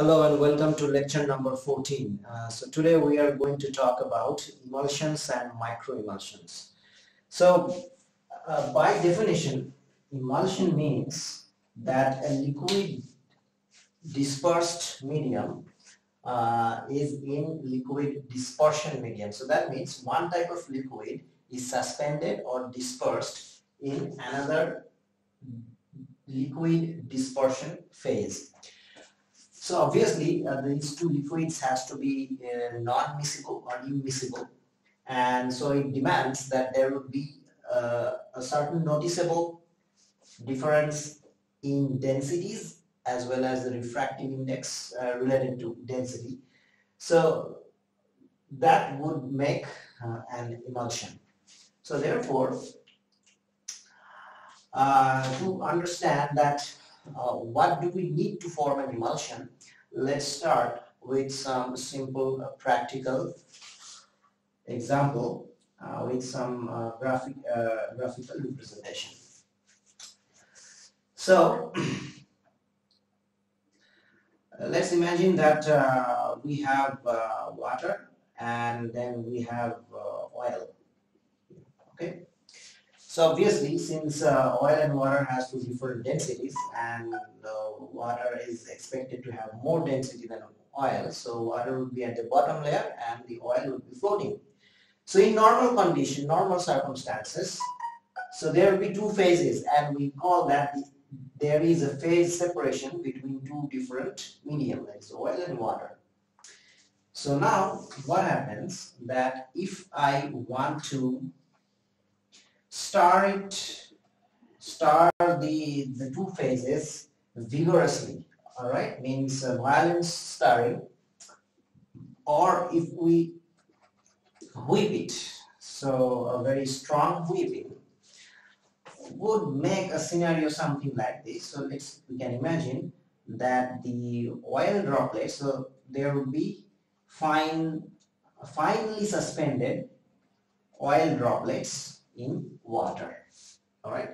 Hello and welcome to lecture number 14. Uh, so today we are going to talk about emulsions and microemulsions. So uh, by definition, emulsion means that a liquid dispersed medium uh, is in liquid dispersion medium. So that means one type of liquid is suspended or dispersed in another liquid dispersion phase. So obviously uh, these two liquids has to be uh, non-miscible or immiscible and so it demands that there would be uh, a certain noticeable difference in densities as well as the refractive index uh, related to density. So that would make uh, an emulsion. So therefore uh, to understand that uh, what do we need to form an emulsion? Let's start with some simple uh, practical example uh, with some uh, graphic uh, graphical representation. So let's imagine that uh, we have water and then we have oil. Okay so obviously, since uh, oil and water has two different densities and uh, water is expected to have more density than oil, so water will be at the bottom layer and the oil will be floating. So in normal condition, normal circumstances, so there will be two phases and we call that the, there is a phase separation between two different medium, like oil and water. So now what happens that if I want to start start the the two phases vigorously all right? Means uh, violent stirring or if we whip it so a very strong whipping would make a scenario something like this. So let's we can imagine that the oil droplets so there would be fine finely suspended oil droplets in water. All right.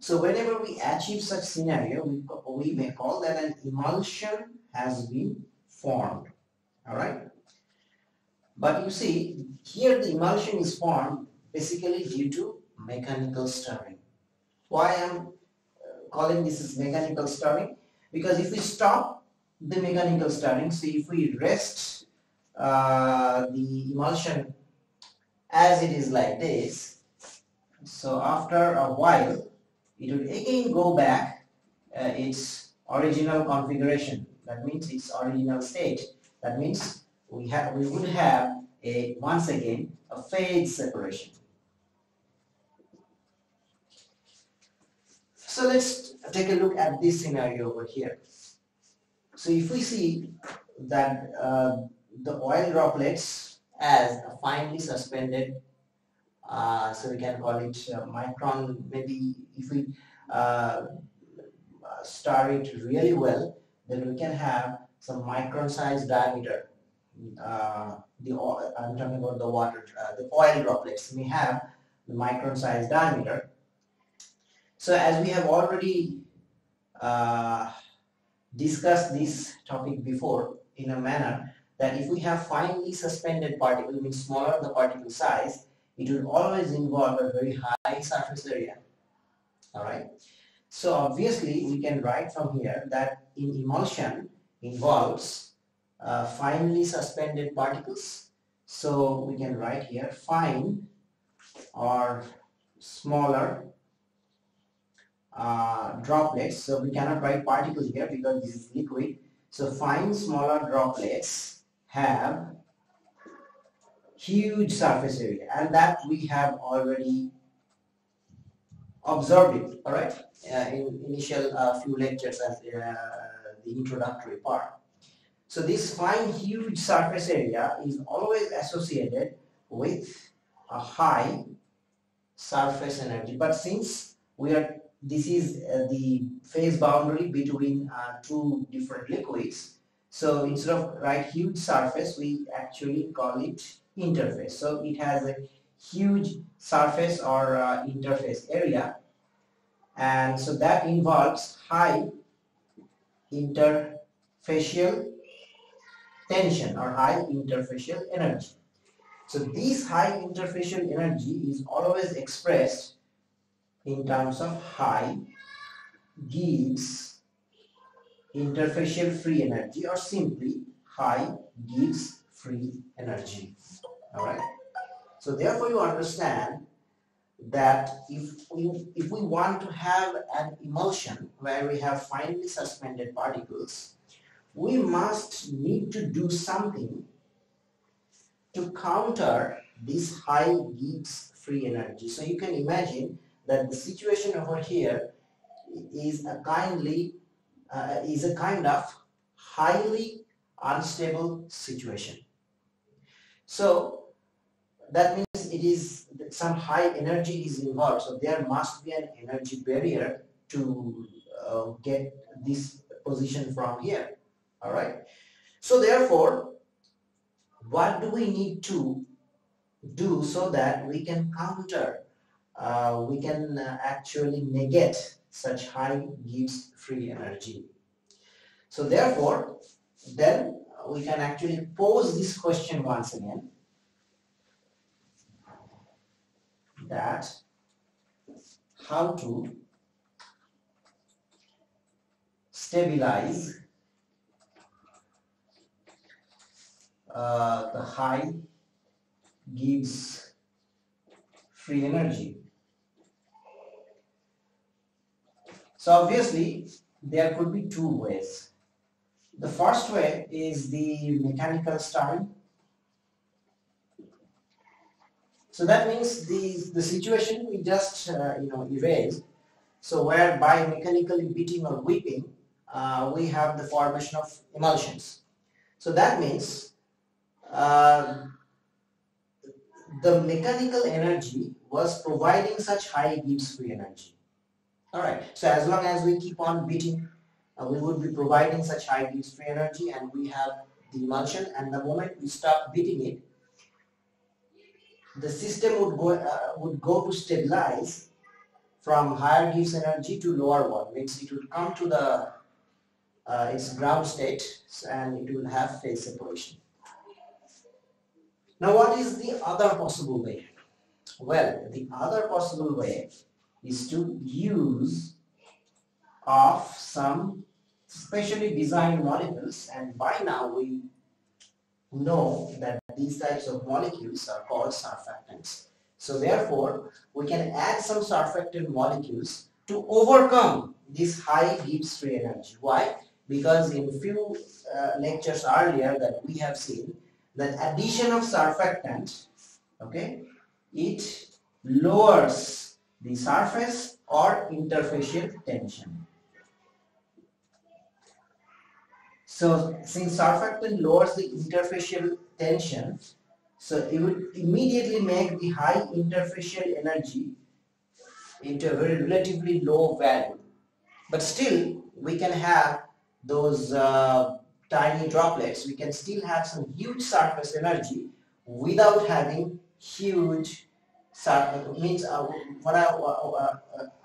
So whenever we achieve such scenario, we, we may call that an emulsion has been formed. All right. But you see, here the emulsion is formed basically due to mechanical stirring. Why I am uh, calling this as mechanical stirring? Because if we stop the mechanical stirring, so if we rest uh, the emulsion as it is like this, so after a while, it will again go back uh, its original configuration. That means its original state. That means we have we would have a once again a phase separation. So let's take a look at this scenario over here. So if we see that uh, the oil droplets as a finely suspended uh, so we can call it uh, micron. Maybe if we uh, star it really well then we can have some micron size diameter uh, the I'm talking about the water uh, the oil droplets we have the micron size diameter. So as we have already discussed this topic before in a manner that if we have finely suspended particle means smaller the particle size it will always involve a very high surface area. Alright. So obviously we can write from here that in emulsion involves uh, finely suspended particles. So we can write here fine or smaller uh, droplets. So we cannot write particles here because this is liquid. So fine smaller droplets have huge surface area and that we have already observed it all right? Uh, in initial uh, few lectures as uh, the introductory part. So this fine huge surface area is always associated with a high surface energy. But since we are this is uh, the phase boundary between uh, two different liquids so instead of write huge surface we actually call it interface. So it has a huge surface or uh, interface area and so that involves high interfacial tension or high interfacial energy. So this high interfacial energy is always expressed in terms of high Gibbs interfacial free energy or simply high Gibbs free energy. Alright. So therefore you understand that if we, if we want to have an emulsion where we have finely suspended particles, we must need to do something to counter this high Gibbs free energy. So you can imagine that the situation over here is a kindly uh, is a kind of highly unstable situation. So that means it is some high energy is involved. So there must be an energy barrier to uh, get this position from here. All right. So therefore, what do we need to do so that we can counter, uh, we can uh, actually negate such high Gibbs free energy. So therefore, then we can actually pose this question once again that how to stabilize uh, the high Gibbs free energy. So obviously there could be two ways. The first way is the mechanical style. So that means the, the situation we just uh, you know erased. So where by mechanically beating or whipping, uh, we have the formation of emulsions. So that means uh, the mechanical energy was providing such high Gibbs free energy. Alright, so as long as we keep on beating, uh, we would be providing such high Gibbs free energy and we have the emulsion and the moment we stop beating it, the system would go, uh, would go to stabilize from higher Gibbs energy to lower one, means it would come to the uh, its ground state and it will have phase separation. Now what is the other possible way? Well, the other possible way is to use of some specially designed molecules and by now we know that these types of molecules are called surfactants. So therefore, we can add some surfactant molecules to overcome this high Gibbs free energy. Why? Because in few uh, lectures earlier that we have seen, that addition of surfactant, okay, it lowers the surface or interfacial tension. So since surfactant lowers the interfacial tension, so it would immediately make the high interfacial energy into a very relatively low value. But still, we can have those uh, tiny droplets, we can still have some huge surface energy without having huge surface. Means uh, what I, uh, uh,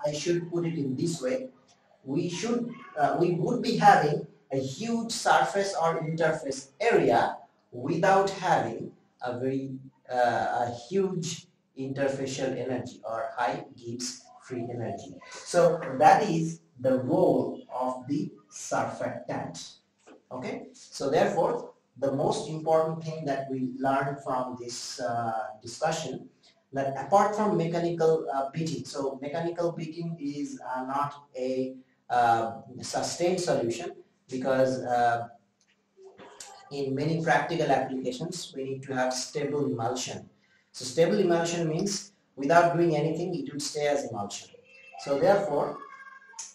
I should put it in this way. We should, uh, we would be having a huge surface or interface area without having a very uh, a huge interfacial energy or high Gibbs free energy. So that is the role of the surfactant okay so therefore the most important thing that we learned from this uh, discussion that apart from mechanical uh, beating so mechanical beating is uh, not a uh, sustained solution because uh, in many practical applications we need to have stable emulsion so stable emulsion means without doing anything it would stay as emulsion so therefore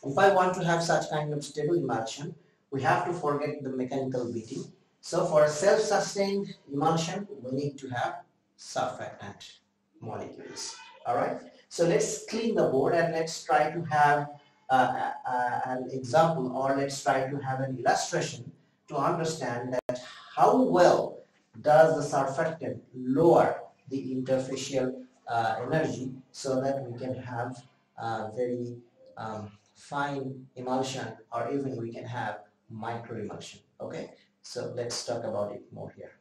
if I want to have such kind of stable emulsion we have to forget the mechanical beating. So for self-sustained emulsion, we need to have surfactant molecules. Alright, so let's clean the board and let's try to have uh, uh, an example or let's try to have an illustration to understand that how well does the surfactant lower the interfacial uh, energy so that we can have a very um, fine emulsion or even we can have microemulsion Okay, so let's talk about it more here.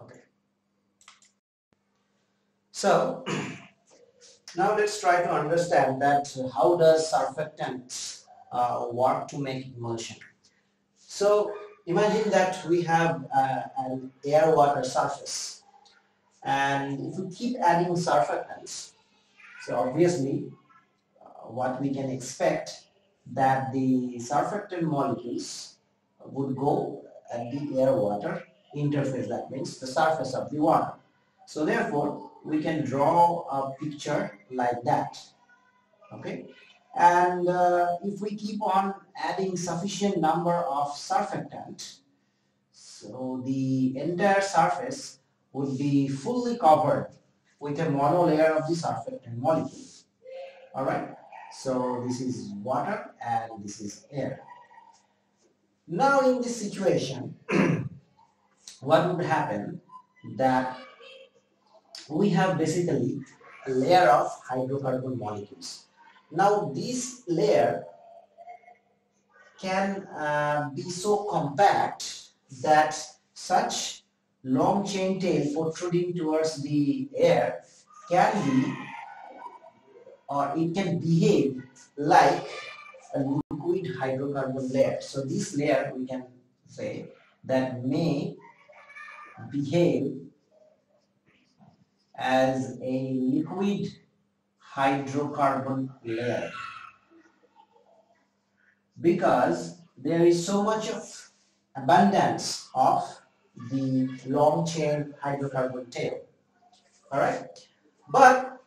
Okay. So now let's try to understand that how does surfactant uh, work to make emulsion. So imagine that we have uh, an air water surface. And if we keep adding surfactants so obviously uh, what we can expect that the surfactant molecules would go at the air water interface. That means the surface of the water. So therefore we can draw a picture like that okay? And uh, if we keep on adding sufficient number of surfactant so the entire surface would be fully covered with a monolayer of the surfactant molecule all right? So this is water and this is air. Now in this situation what would happen that we have basically a layer of hydrocarbon molecules now this layer can uh, be so compact that such long chain tail protruding towards the air can be or it can behave like a liquid hydrocarbon layer. So this layer we can say that may behave as a liquid hydrocarbon layer. Because there is so much of abundance of the long chain hydrocarbon tail. All right but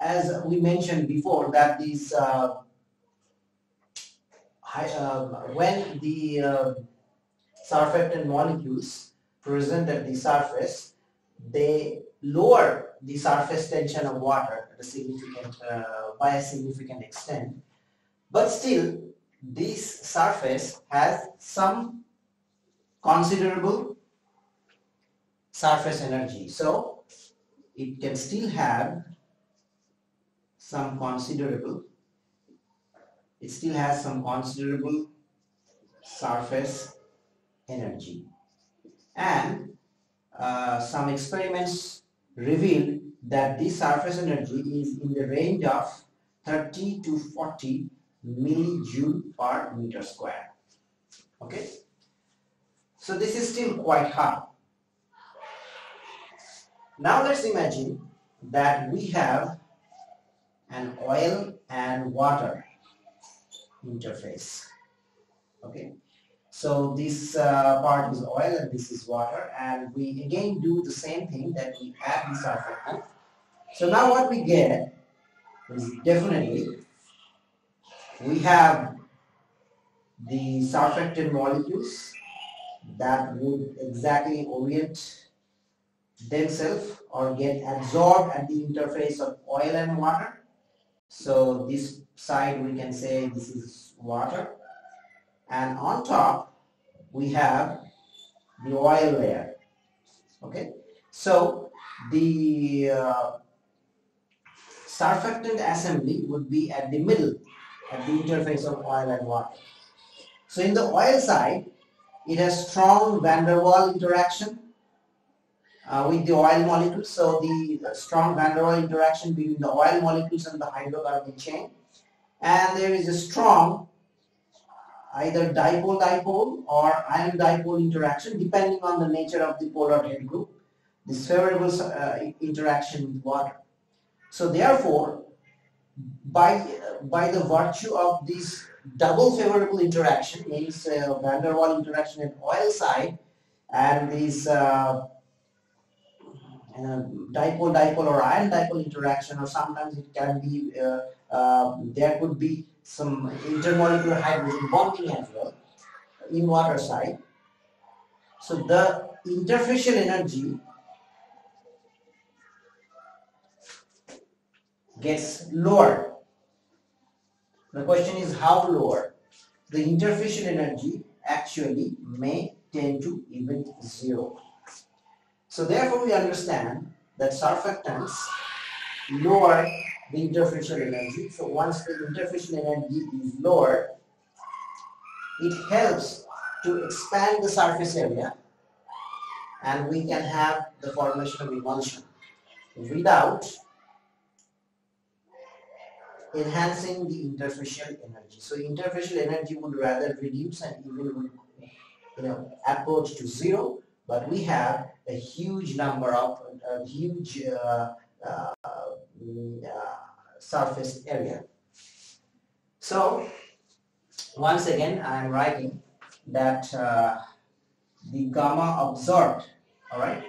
as we mentioned before that these uh, uh, when the uh, surfactant molecules present at the surface they lower the surface tension of water at a significant, uh, by a significant extent. But still, this surface has some considerable surface energy. So, it can still have some considerable, it still has some considerable surface energy. And uh, some experiments revealed that this surface energy is in the range of 30 to 40 millijoule per meter square. Okay. So this is still quite high. Now let's imagine that we have an oil and water interface. Okay. So this uh, part is oil and this is water and we again do the same thing that we add the surfactant. So now what we get is definitely we have the surfactant molecules that would exactly orient themselves or get absorbed at the interface of oil and water. So this side we can say this is water and on top we have the oil layer okay? So the uh, surfactant assembly would be at the middle at the interface of oil and water. So in the oil side it has strong van der Waals interaction uh, with the oil molecules. So the strong van der Waals interaction between the oil molecules and the hydrocarbon chain. And there is a strong either dipole-dipole or ion-dipole interaction depending on the nature of the polar head group, this favorable uh, interaction with water. So therefore, by, by the virtue of this double favorable interaction, means uh, van der Waals interaction at oil side and this uh, dipole-dipole or ion-dipole interaction or sometimes it can be, uh, uh, there could be some intermolecular hydrogen bonding as well in water side. So the interfacial energy gets lower. The question is how lower? The interfacial energy actually may tend to even zero. So therefore we understand that surfactants lower the interfacial energy. So once the interfacial energy is lower, it helps to expand the surface area and we can have the formation of emulsion without enhancing the interfacial energy. So interfacial energy would rather reduce and even would you know approach to zero but we have a huge number of a huge uh, uh, mm, uh, surface area. So once again I am writing that uh, the gamma observed all right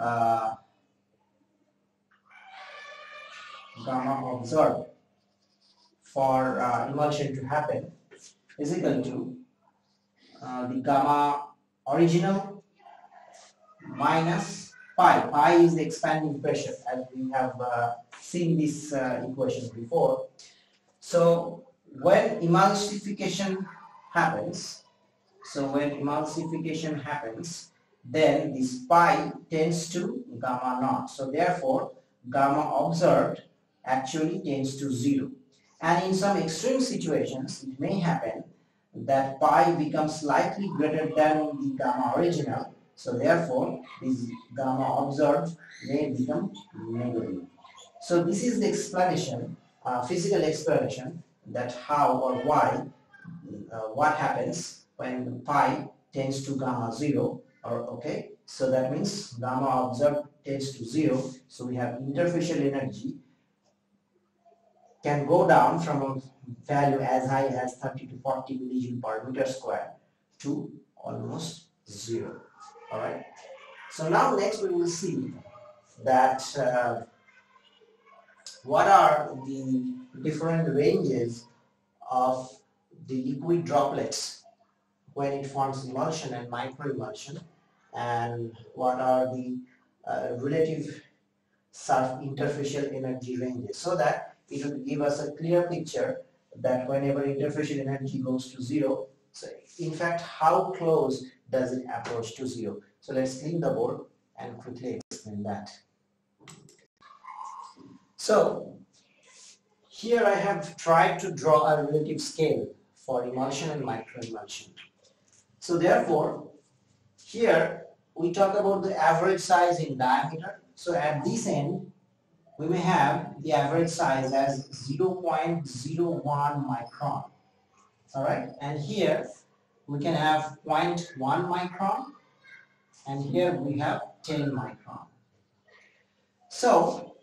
uh, gamma observed for uh, emulsion to happen is equal to uh, the gamma original minus pi. Pi is the expanding pressure as we have uh, seen this uh, equation before. So when emulsification happens, so when emulsification happens, then this pi tends to gamma naught. So therefore, gamma observed actually tends to zero. And in some extreme situations, it may happen that pi becomes slightly greater than the gamma original. So therefore, this gamma observed may become negative. So this is the explanation, uh, physical explanation that how or why, uh, what happens when pi tends to gamma 0 or okay? So that means gamma observed tends to 0 so we have interfacial energy can go down from a value as high as 30 to 40 millijoule per meter square to almost 0 all right so now next we will see that uh, what are the different ranges of the liquid droplets when it forms emulsion and microemulsion and what are the uh, relative surf interfacial energy ranges so that it will give us a clear picture that whenever interfacial energy goes to zero so in fact how close does it approach to zero so let's clean the board and quickly explain that so here I have tried to draw a relative scale for emulsion and microemulsion so therefore, here we talk about the average size in diameter. So at this end, we may have the average size as 0.01 micron. Alright, and here we can have 0.1 micron and here we have 10 micron. So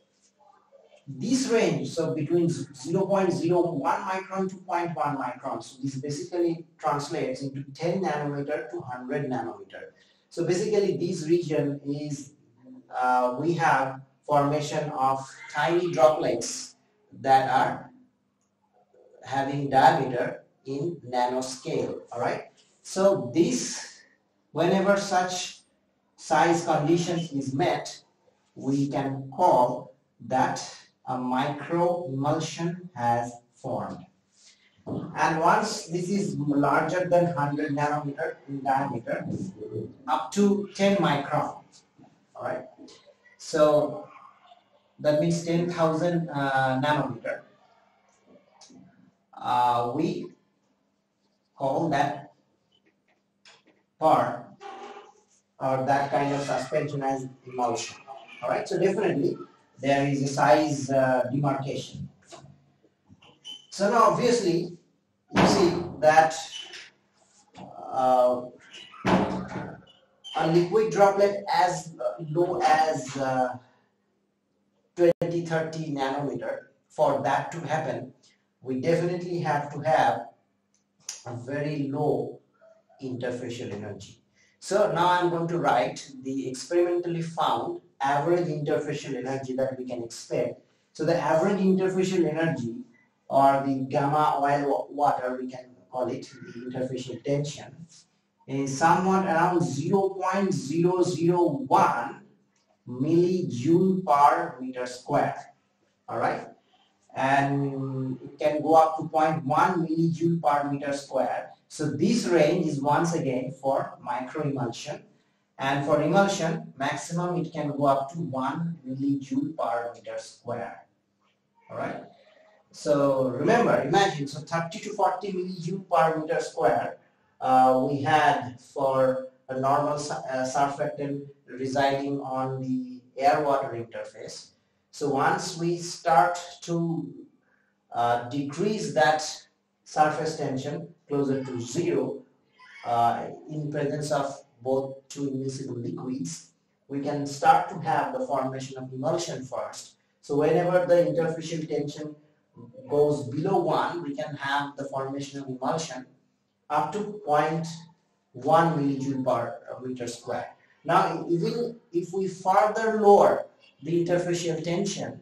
this range, so between 0.01 micron to 0.1 micron, so this basically translates into 10 nanometer to 100 nanometer. So basically this region is, uh, we have formation of tiny droplets that are having diameter in nanoscale, alright. So this, whenever such size conditions is met, we can call that a micro emulsion has formed. And once this is larger than 100 nanometer in diameter, up to 10 micron, all right? So that means 10,000 uh, nanometer. Uh, we call that part or that kind of suspension as emulsion. All right, so definitely there is a size uh, demarcation. So now obviously you see that uh, a liquid droplet as low as uh, 20 30 nanometer for that to happen we definitely have to have a very low interfacial energy. So now I'm going to write the experimentally found average interfacial energy that we can expect. So the average interfacial energy or the gamma oil water, we can call it the interfacial tension, is somewhat around 0.001 millijoule per meter square. Alright? And it can go up to 0.1 millijoule per meter square. So this range is once again for microemulsion. And for emulsion maximum it can go up to 1 millijoule per meter square. Alright so remember imagine so 30 to 40 millijoule per meter square uh, we had for a normal uh, surfactant residing on the air-water interface. So once we start to uh, decrease that surface tension closer to zero uh, in presence of both two immiscible liquids, we can start to have the formation of emulsion first. So whenever the interfacial tension goes below 1, we can have the formation of emulsion up to 0.1 millijoule per meter square. Now even if we further lower the interfacial tension,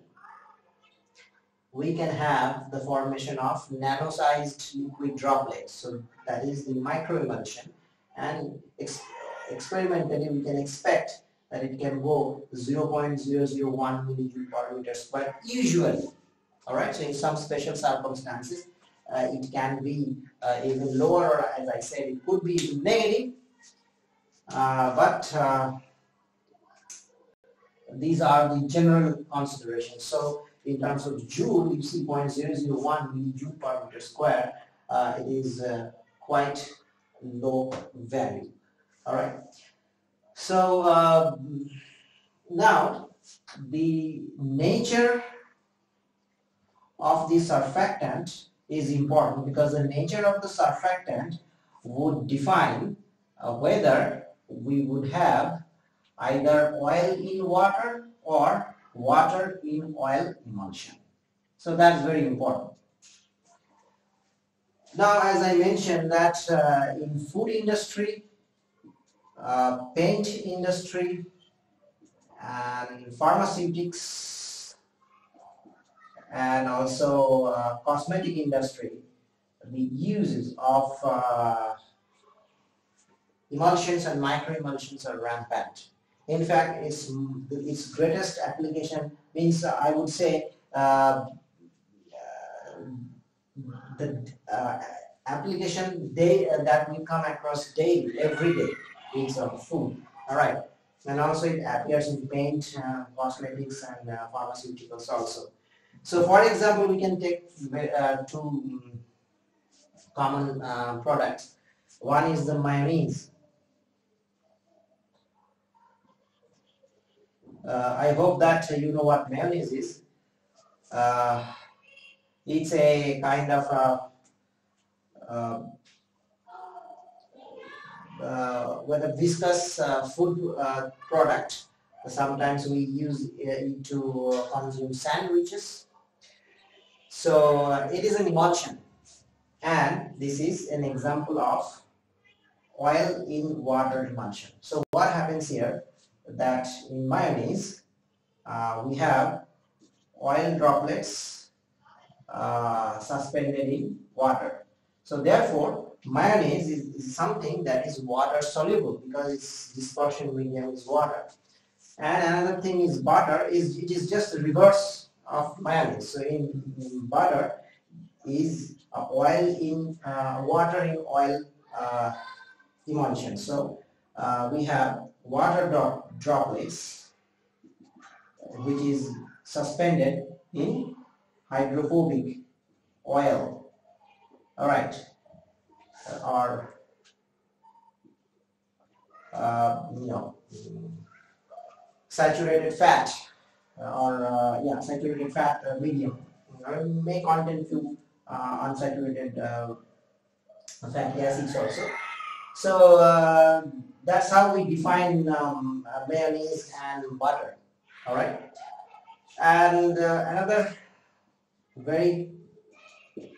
we can have the formation of nano-sized liquid droplets. So that is the microemulsion and ex experimentally we can expect that it can go 0.001 millijoule per meter square usually. Alright, so in some special circumstances uh, it can be uh, even lower as I said it could be even negative uh, but uh, these are the general considerations. So in terms of joule, you see 0.001 millijoule per meter square. Uh, it is uh, quite low value. All right. So uh, now the nature of the surfactant is important because the nature of the surfactant would define uh, whether we would have either oil in water or water in oil emulsion. So that's very important. Now as I mentioned that uh, in food industry, uh, paint industry and pharmaceutics and also uh, cosmetic industry, the uses of uh, emulsions and microemulsions are rampant. In fact, its, its greatest application means uh, I would say uh, the uh, application day uh, that we come across daily, every day is of food. All right, and also it appears in paint, uh, cosmetics, and uh, pharmaceuticals also. So, for example, we can take two common products. One is the mayonnaise. Uh, I hope that you know what mayonnaise is. Uh, it's a kind of a uh, uh, a viscous uh, food uh, product. Sometimes we use it to consume sandwiches. So uh, it is an emulsion and this is an example of oil in water emulsion. So what happens here? That in mayonnaise uh, we have oil droplets uh, suspended in water. So therefore mayonnaise is, is, something that is water soluble because its dispersion medium is water. And another thing is butter is it is just the reverse of mayonnaise. So in, in butter is uh, oil in uh, water in oil uh, emulsion. So uh, we have water drop, droplets which is suspended in hydrophobic oil. All right. Or uh, you know saturated fat or uh, yeah saturated fat uh, medium. May contain few uh, unsaturated uh, fatty acids also. So uh, that's how we define um, uh, mayonnaise and butter. All right? And uh, another very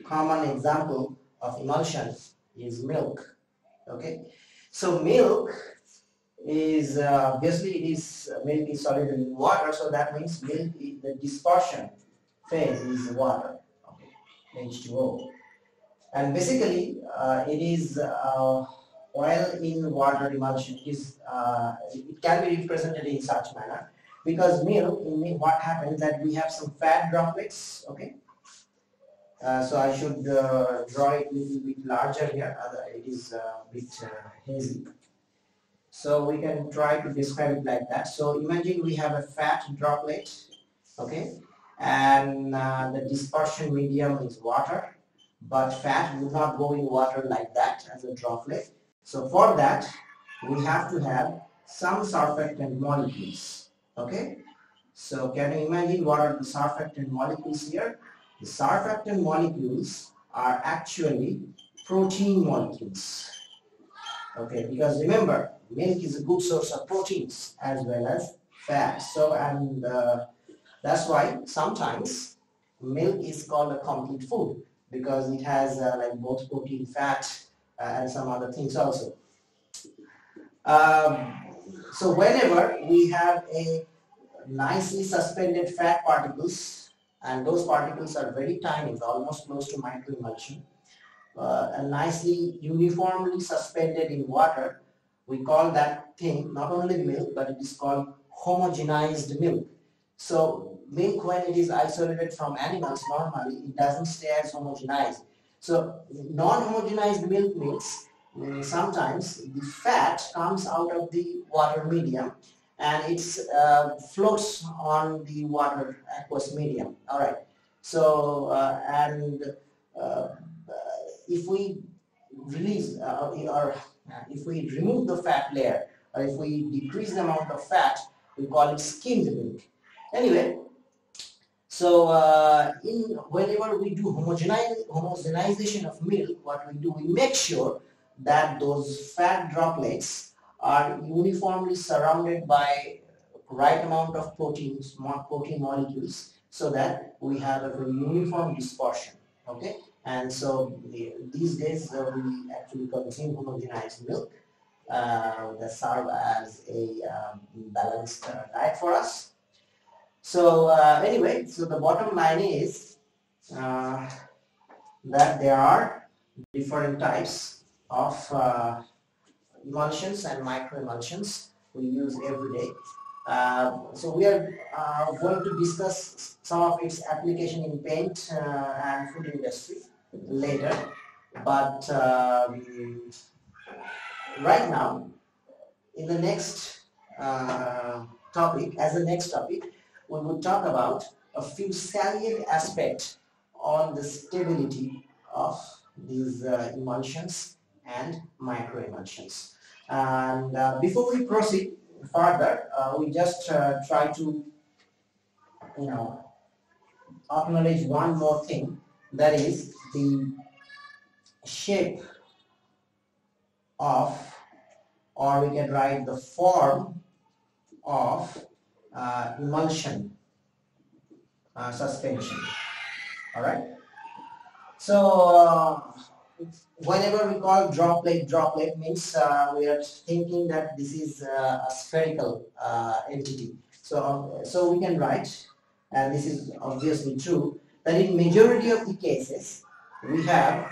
common example of emulsion is milk. Okay? So milk is uh, obviously it is uh, milk is soluble in water so that means milk the dispersion phase is water okay? H2O and basically uh, it is uh, oil in water emulsion is uh, it can be represented in such manner. Because milk in milk what happens that we have some fat droplets okay? Uh, so I should uh, draw it a little bit larger here it is a bit uh, hazy. So we can try to describe it like that. So imagine we have a fat droplet okay? And uh, the dispersion medium is water but fat would not go in water like that as a droplet So for that, we have to have some surfactant molecules. Okay. So can you imagine what are the surfactant molecules here? The surfactant molecules are actually protein molecules. Okay, because remember, milk is a good source of proteins as well as fat. So, and uh, that's why sometimes milk is called a complete food because it has uh, like both protein, fat, and some other things also. Um, so whenever we have a nicely suspended fat particles and those particles are very tiny, almost close to microemulsion, uh, and nicely uniformly suspended in water, we call that thing not only milk but it is called homogenized milk. So milk when it is isolated from animals normally it doesn't stay as homogenized. So non-homogenized milk means um, sometimes the fat comes out of the water medium and it uh, floats on the water aqueous medium. All right. So uh, and uh, if we release uh, or if we remove the fat layer or if we decrease the amount of fat, we call it skimmed milk. Anyway, so uh, in whenever we do homogenization of milk, what we do, we make sure that those fat droplets are uniformly surrounded by right amount of proteins, protein molecules, so that we have a uniform dispersion. Okay, and so these days uh, we actually consume homogenized milk uh, that serve as a um, balanced uh, diet for us. So uh, anyway, so the bottom line is uh, that there are different types of uh, emulsions and microemulsions we use every day. Uh, so we are uh, going to discuss some of its application in paint uh, and food industry later. But um, right now, in the next topic, as the next topic, we will talk about a few salient aspects on the stability of these uh, emulsions and microemulsions. And uh, before we proceed further, uh, we just uh, try to, you know, acknowledge one more thing, that is the shape of, or we can write the form of uh, emulsion uh, suspension. All right. So uh, whenever we call droplet, droplet means uh, we are thinking that this is uh, a spherical uh, entity. So so we can write, and this is obviously true, that in majority of the cases we have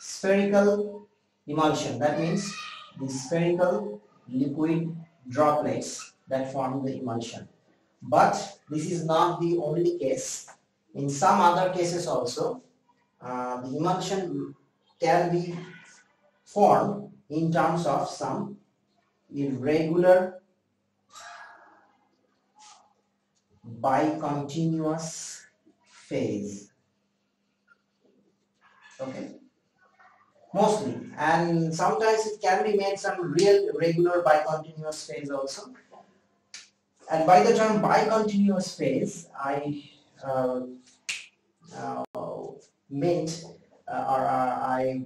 spherical emulsion. That means the spherical liquid droplets that form the emulsion. But this is not the only case. In some other cases also, uh, the emulsion can be formed in terms of some irregular bicontinuous phase. Okay mostly and sometimes it can be made some real regular bicontinuous phase also and by the term bicontinuous phase, I uh, uh, meant uh, or uh, I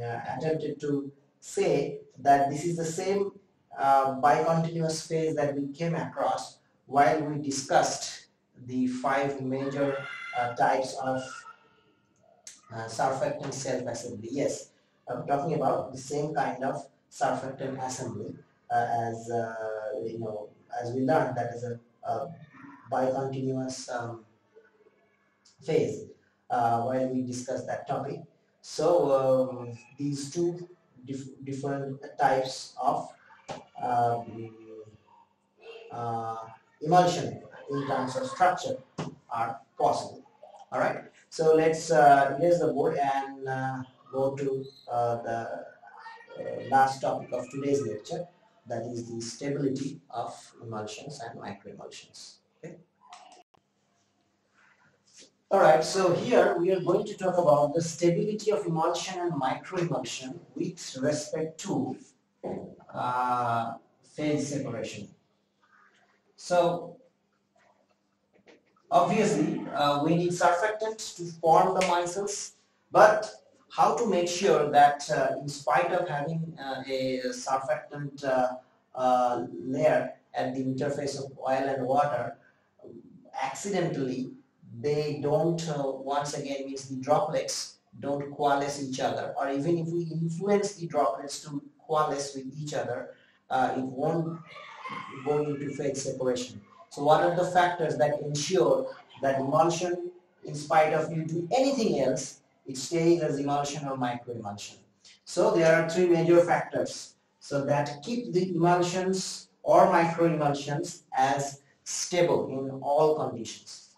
uh, attempted to say that this is the same uh, bicontinuous phase that we came across while we discussed the five major types of surfactant self-assembly. Yes, I'm talking about the same kind of surfactant assembly as you know as we learned, that is a, a bicontinuous um, phase uh, while we discuss that topic. So um, these two dif different types of um, uh, emulsion in terms of structure are possible. All right. So let's uh, erase the board and uh, go to uh, the uh, last topic of today's lecture that is the stability of emulsions and microemulsions. Okay. Alright, so here we are going to talk about the stability of emulsion and microemulsion with respect to uh, phase separation. So obviously uh, we need surfactants to form the micelles, but how to make sure that uh, in spite of having uh, a surfactant uh, layer at the interface of oil and water, accidentally they don't once again means the droplets don't coalesce each other. Or even if we influence the droplets to coalesce with each other uh, it won't go into phase separation. So what are the factors that ensure that emulsion in spite of you do anything else it stays as emulsion or microemulsion. So there are three major factors. So that keep the emulsions or microemulsions as stable in all conditions.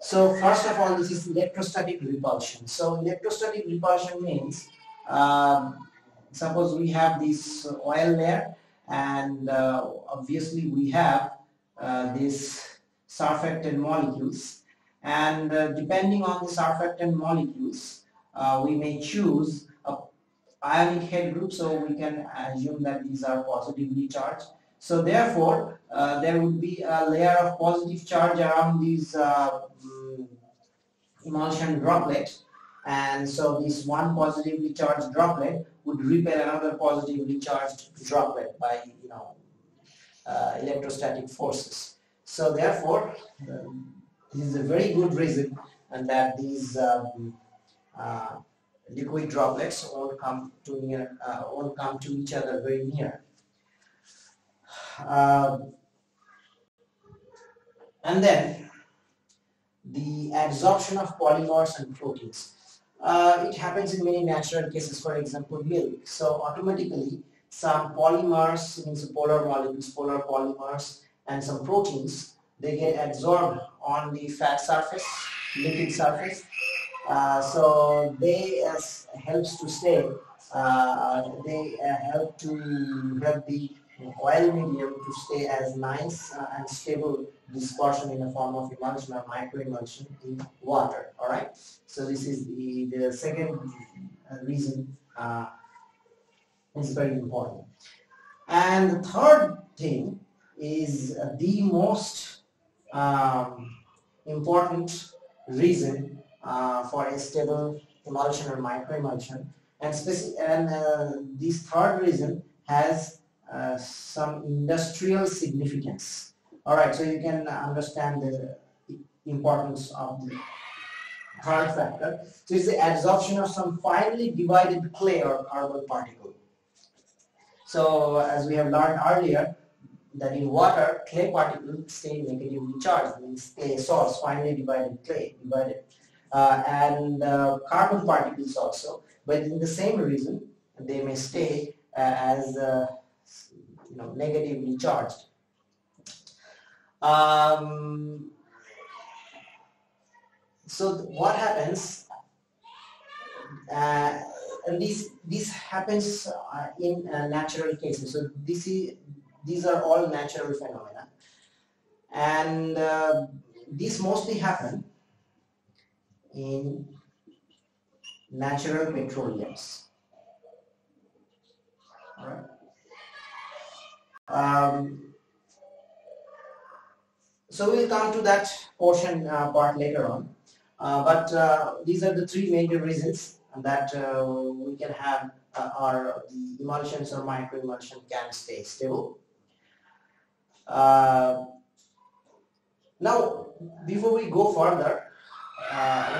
So first of all, this is electrostatic repulsion. So electrostatic repulsion means, um, suppose we have this oil layer and uh, obviously we have uh, this surfactant molecules and uh, depending on the surfactant molecules, uh, we may choose a ionic head group so we can assume that these are positively charged. So therefore, uh, there would be a layer of positive charge around these uh, emulsion droplet and so this one positively charged droplet would repel another positively charged droplet by you know uh, electrostatic forces so therefore um, this is a very good reason and that these um, uh, liquid droplets won't come to near uh, won't come to each other very near uh, and then the adsorption of polymers and proteins. Uh, it happens in many natural cases, for example, milk. So automatically some polymers, means polar molecules, polar polymers and some proteins, they get adsorbed on the fat surface, liquid surface. Uh, so they as helps to stay, uh, they uh, help to help the oil medium to stay as nice uh, and stable dispersion in the form of emulsion or microemulsion in water all right so this is the, the second reason uh, is very important and the third thing is the most um, important reason uh, for a stable emulsion or microemulsion and, and uh, this third reason has uh, some industrial significance. Alright, so you can understand the importance of the third factor. So it's the adsorption of some finely divided clay or carbon particle. So as we have learned earlier, that in water, clay particles stay negatively charged, means clay source, finely divided clay, divided, uh, and uh, carbon particles also. But in the same reason, they may stay uh, as uh, you know, negatively charged. Um, so what happens, uh, and this, this happens uh, in natural cases. So this is, these are all natural phenomena. And uh, these mostly happen in natural petroleums. Um, so we'll come to that portion uh, part later on. Uh, but uh, these are the three major reasons that uh, we can have uh, our the emulsions or microemulsion can stay stable. Uh, now, before we go further,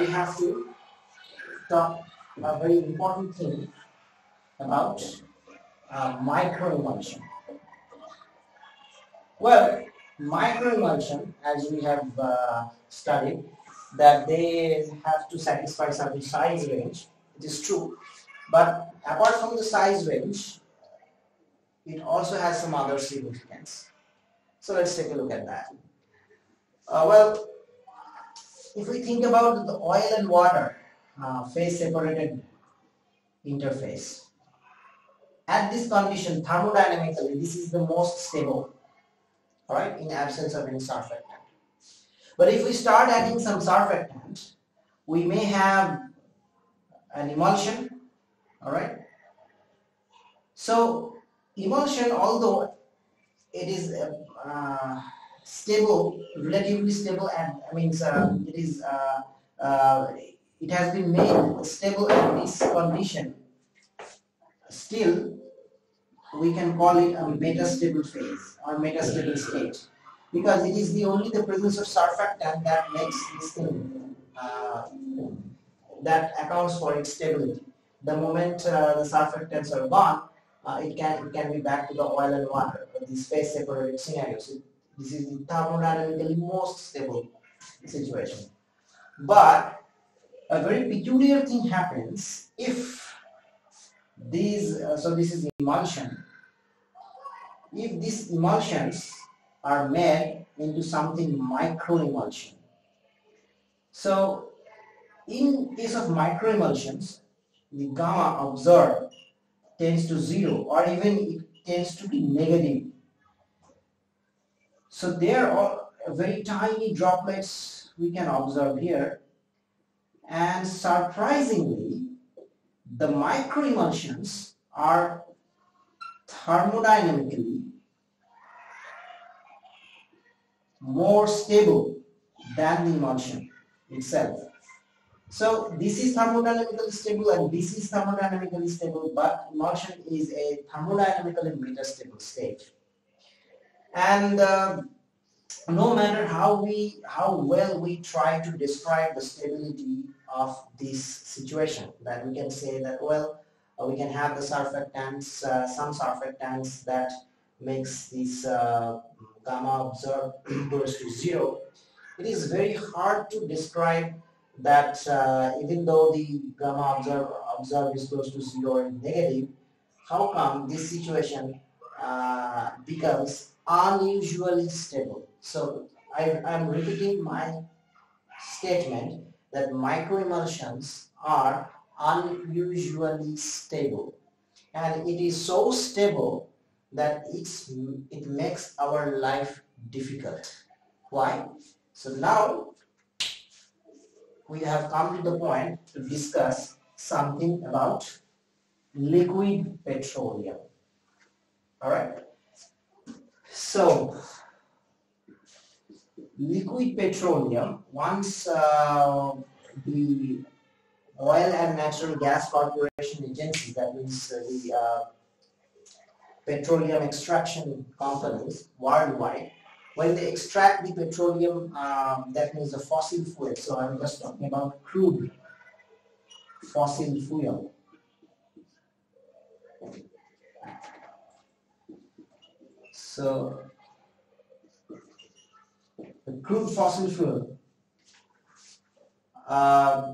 we have to talk a very important thing about microemulsion. Well, microemulsion, as we have uh, studied, that they have to satisfy certain size range. It is true. But apart from the size range, it also has some other significance. So let's take a look at that. Uh, well, if we think about the oil and water uh, phase separated interface, at this condition thermodynamically this is the most stable right, in absence of any surfactant. But if we start adding some surfactant, we may have an emulsion all right so emulsion although it is uh, uh, stable relatively stable and I mean uh, it is uh, uh, it has been made stable at this condition still we can call it a metastable phase or metastable state because it is the only the presence of surfactant that makes this thing uh, that accounts for its stability. The moment uh, the surfactants are gone, uh, it can it can be back to the oil and water, the phase separated scenario. So this is the thermodynamically most stable situation. But a very peculiar thing happens if these, uh, so this is emulsion. If these emulsions are made into something microemulsion. So in case of microemulsions, the gamma observed tends to zero or even it tends to be negative. So there are very tiny droplets we can observe here and surprisingly the microemulsions are thermodynamically more stable than the emulsion itself. So this is thermodynamically stable and this is thermodynamically stable but emulsion is a thermodynamically metastable state. And uh, no matter how we how well we try to describe the stability of this situation that we can say that well uh, we can have the surfactants uh, some surfactants that makes this uh, gamma observed goes to zero it is very hard to describe that uh, even though the gamma observed, observed is close to zero and negative how come this situation uh, becomes unusually stable? So I am repeating my statement that microemulsions are unusually stable. And it is so stable that it's it makes our life difficult. Why? So now we have come to the point to discuss something about liquid petroleum. All right? So liquid petroleum, once uh, the oil and natural gas corporation agencies, that means uh, the uh, petroleum extraction companies worldwide, when they extract the petroleum, um, that means the fossil fuel, so I'm just talking about crude fossil fuel. So the crude fossil fuel, uh,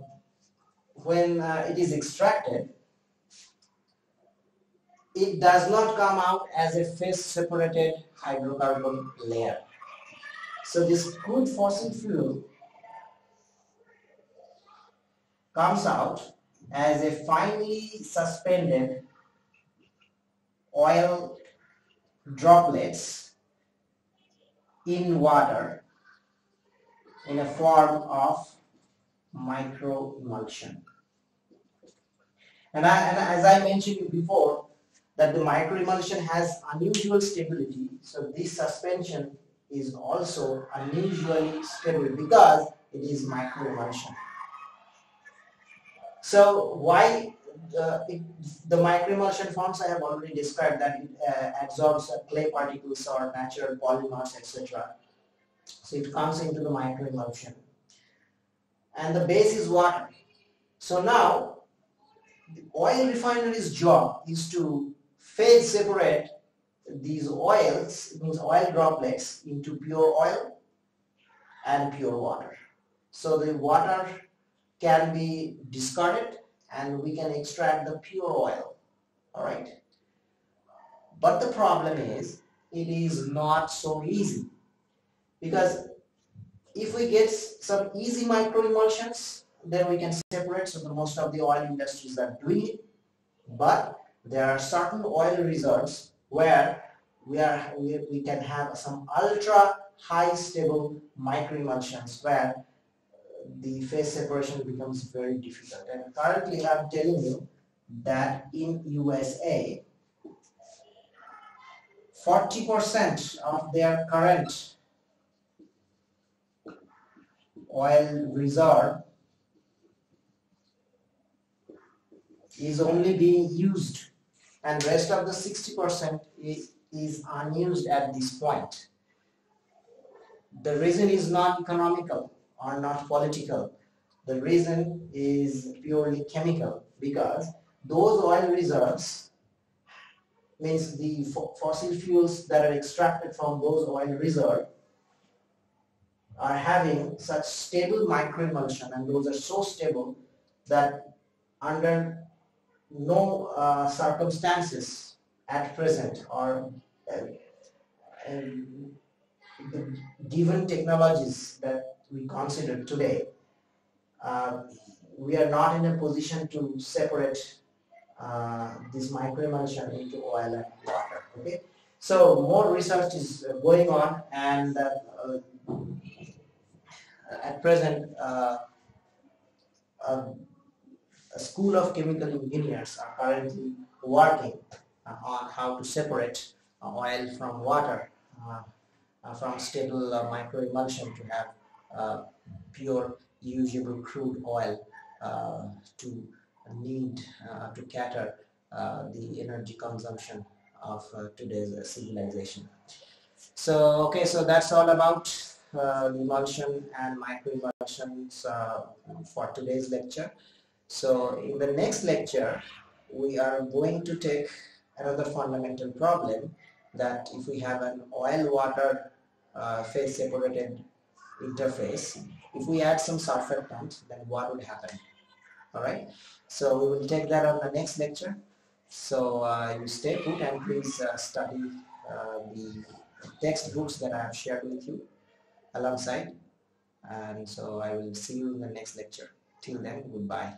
when uh, it is extracted, it does not come out as a phase separated hydrocarbon layer. So this crude fossil fuel comes out as a finely suspended oil droplets in water in a form of microemulsion. And, I, and as I mentioned before, that the microemulsion has unusual stability, so this suspension is also unusually stable because it is microemulsion. So why the, it, the microemulsion forms I have already described that it uh, absorbs clay particles or natural polymers etc. So it comes into the microemulsion. And the base is water. So now, the oil refinery's job is to phase separate these oils, means oil droplets, into pure oil and pure water. So the water can be discarded and we can extract the pure oil. Alright. But the problem is, it is not so easy because if we get some easy microemulsions then we can separate so most of the oil industries are doing it but there are certain oil reserves where we are we, we can have some ultra high stable microemulsions where uh, the phase separation becomes very difficult. And currently I'm telling you that in USA, 40% of their current oil reserve is only being used and rest of the 60% is, unused at this point. The reason is not economical or not political. The reason is purely chemical because those oil reserves means the fossil fuels that are extracted from those oil reserves are having such stable microemulsion and those are so stable that under no uh, circumstances at present or uh, given technologies that we consider today, uh, we are not in a position to separate uh, this microemulsion into oil and water. Okay, so more research is going on, and uh, at present, uh, um, school of chemical engineers are currently working uh, on how to separate uh, oil from water from stable microemulsion to have pure usable crude oil to need uh, to cater uh, the energy consumption of uh, today's civilization. So okay, so that's all about emulsion and microemulsions for today's lecture. So in the next lecture, we are going to take another fundamental problem that if we have an oil-water uh, phase separated interface, if we add some surfactant, then what would happen? Alright, so we will take that on the next lecture. So uh, you stay put and please uh, study uh, the textbooks that I have shared with you alongside. And so I will see you in the next lecture. Till then, goodbye.